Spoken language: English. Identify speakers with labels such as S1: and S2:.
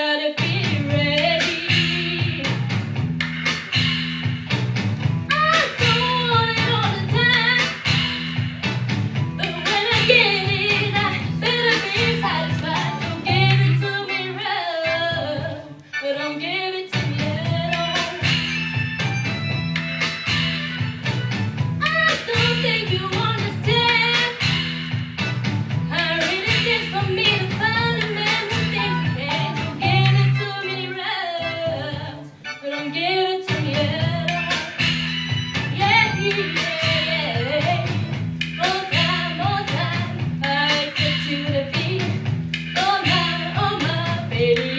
S1: gotta feel baby.